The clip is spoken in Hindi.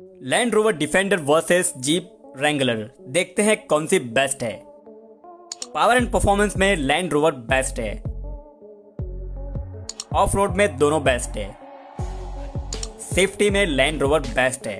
Land Rover Defender versus Jeep Wrangler देखते हैं कौन सी बेस्ट है। पावर एंड परफॉर्मेंस में लैंड रोवर बेस्ट है। ऑफ़ रोड में दोनों बेस्ट है। सेफ्टी में लैंड रोवर बेस्ट है।